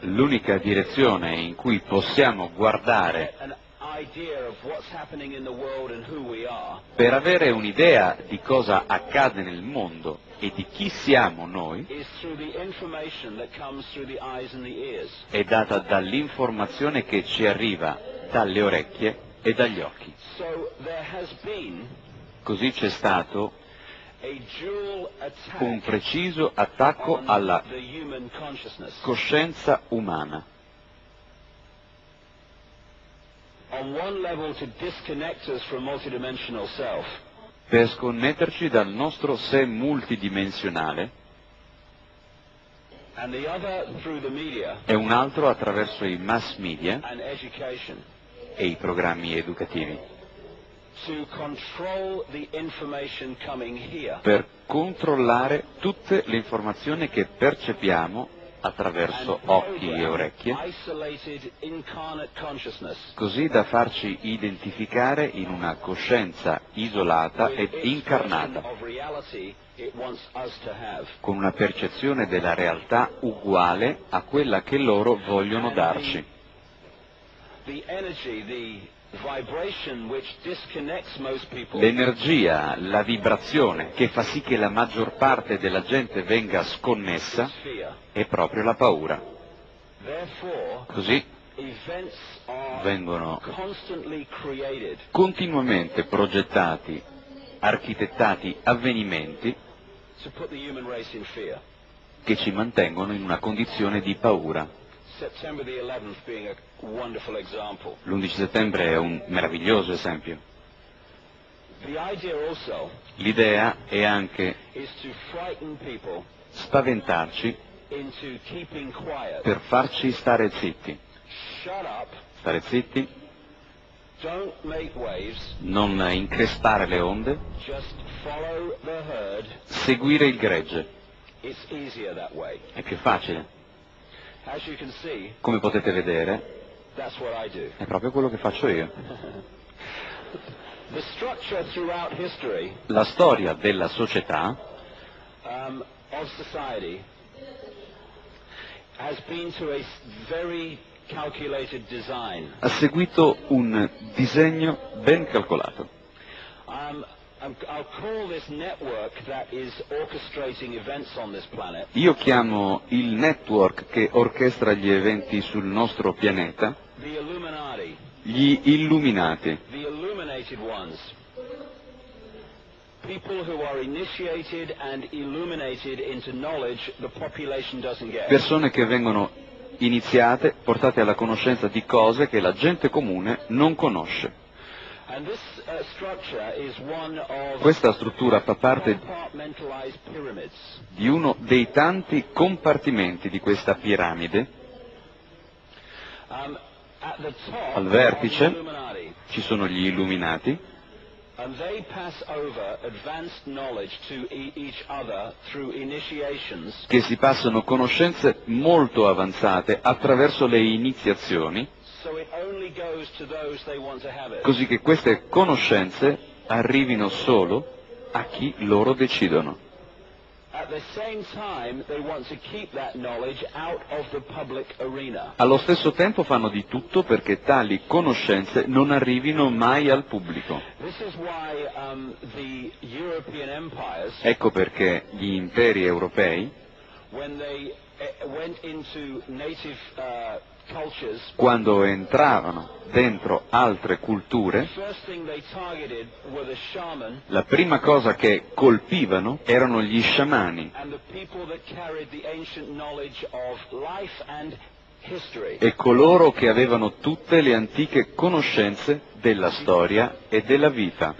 l'unica direzione in cui possiamo guardare per avere un'idea di cosa accade nel mondo e di chi siamo noi è data dall'informazione che ci arriva dalle orecchie e dagli occhi. Così c'è stato un preciso attacco alla coscienza umana. Per sconnetterci dal nostro sé multidimensionale. E un altro attraverso i mass media e i programmi educativi, per controllare tutte le informazioni che percepiamo attraverso occhi e orecchie, così da farci identificare in una coscienza isolata ed incarnata, con una percezione della realtà uguale a quella che loro vogliono darci. L'energia, la vibrazione che fa sì che la maggior parte della gente venga sconnessa è proprio la paura. Così vengono continuamente progettati, architettati avvenimenti che ci mantengono in una condizione di paura. September the 11th being a wonderful example. L'11 settembre è un meraviglioso esempio. L'idea è anche spaventarci per farci stare zitti. Stare zitti, non increspare le onde, seguire il gregge. È più facile. Come potete vedere, è proprio quello che faccio io. La storia della società um, ha seguito un disegno ben calcolato. Io chiamo il network che orchestra gli eventi sul nostro pianeta. Gli illuminati, persone che vengono iniziate, portate alla conoscenza di cose che la gente comune non conosce. Questa struttura fa parte di uno dei tanti compartimenti di questa piramide. Um, Al vertice. Ci sono gli illuminati che si passano conoscenze molto avanzate attraverso le iniziazioni, così che queste conoscenze arrivino solo a chi loro decidono. Allo stesso tempo fanno di tutto perché tali conoscenze non arrivino mai al pubblico. Um, Ecco perché gli imperi europei, quando entravano dentro altre culture, la prima cosa che colpivano erano gli sciamani e coloro che avevano tutte le antiche conoscenze della storia e della vita,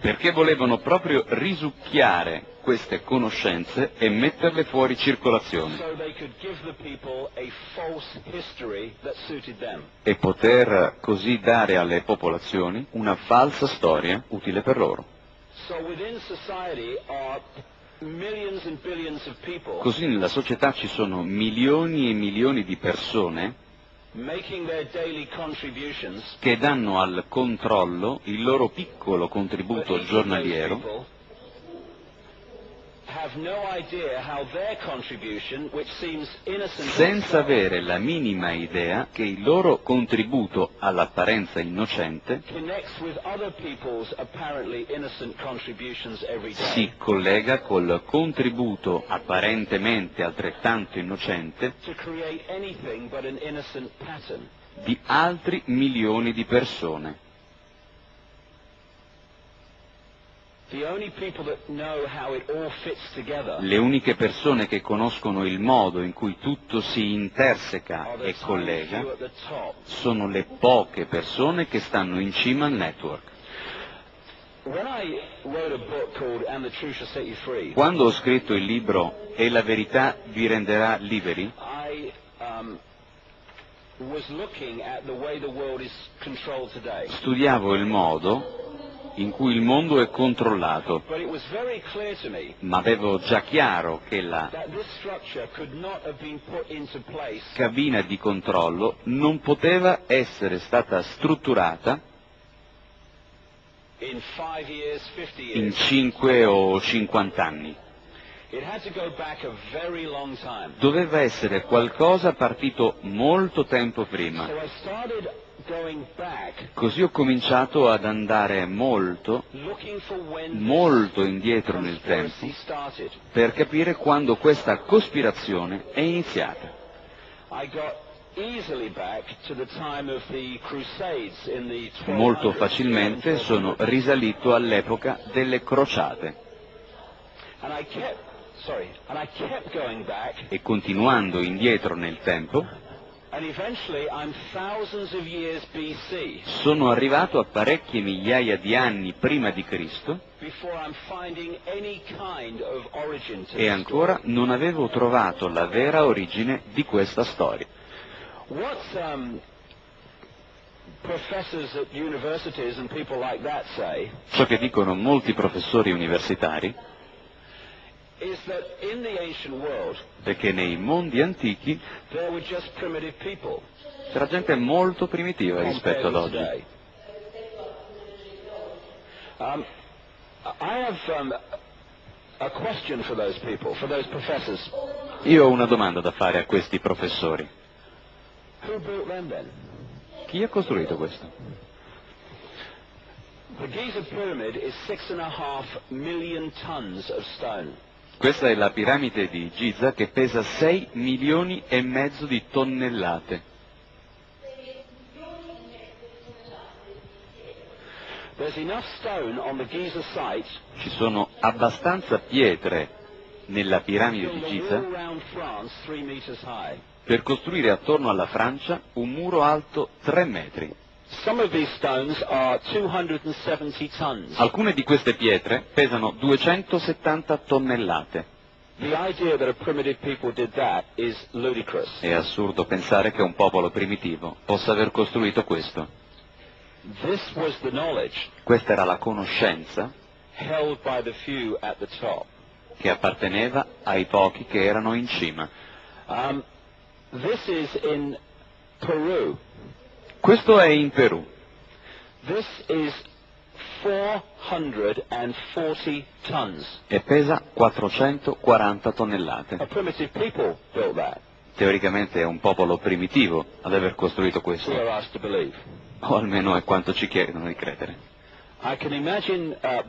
perché volevano proprio risucchiare queste conoscenze e metterle fuori circolazione. E poter così dare alle popolazioni una falsa storia utile per loro. Così nella società ci sono milioni e milioni di persone che danno al controllo il loro piccolo but contributo giornaliero senza avere la minima idea che il loro contributo all'apparenza innocente si collega col contributo apparentemente altrettanto innocente di altri milioni di persone. Le uniche persone che conoscono il modo in cui tutto si interseca e collega sono le poche persone che stanno in cima al network. Quando ho scritto il libro E la verità vi renderà liberi, um, studiavo il modo in cui il mondo è controllato, ma avevo già chiaro che la cabina di controllo non poteva essere stata strutturata in five years, 50 in years. 5 o 50 anni. Doveva essere qualcosa partito molto tempo prima. Così ho cominciato ad andare molto, molto indietro nel tempo per capire quando questa cospirazione è iniziata. I got easily back to the time of the Crusades in the 1200s. Molto facilmente sono risalito all'epoca delle crociate E continuando indietro nel tempo sono arrivato a parecchie migliaia di anni prima di Cristo e ancora non avevo trovato la vera origine di questa storia. Um, Ciò che dicono molti professori universitari is that in the ancient world è che nei mondi antichi c'era gente molto primitiva rispetto ad oggi. Um, um. Io ho una domanda da fare a questi professori. Chi ha costruito questo? The Giza pyramid is six and a half million tons of stone. Questa è la piramide di Giza che pesa 6 milioni e mezzo di tonnellate. Ci sono abbastanza pietre nella piramide di Giza per costruire attorno alla Francia un muro alto 3 metri. Some of these stones are 270 tons. Alcune di queste pietre pesano 270 tonnellate. The idea that a primitive people did that is ludicrous. È assurdo pensare che un popolo primitivo possa aver costruito questo. This was the knowledge Questa era la conoscenza held by the few at the top. che apparteneva ai pochi che erano in cima. Um, this is in Peru. Questo è in Perù. This is 440 tons. e pesa 440 tonnellate. Teoricamente è un popolo primitivo ad aver costruito questo, o almeno è quanto ci chiedono di credere. Imagine uh,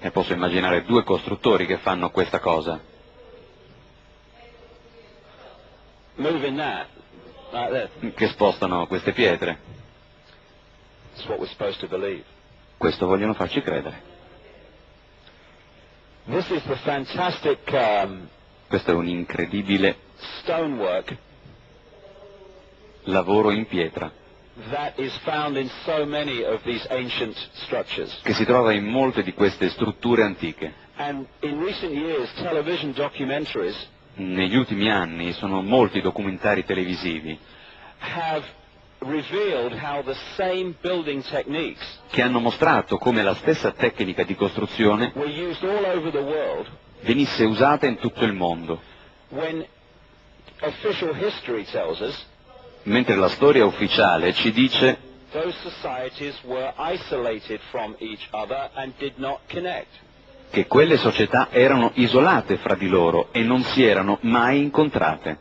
E posso immaginare due costruttori che fanno questa cosa, moving that. Che spostano queste pietre. Questo vogliono farci credere. Um, Questo è un incredibile lavoro in pietra che si trova in molte di queste strutture antiche. Negli ultimi anni sono molti documentari televisivi che hanno mostrato come la stessa tecnica di costruzione venisse usata in tutto il mondo, mentre la storia ufficiale ci dice che quelle società erano isolate fra di loro e non si erano mai incontrate.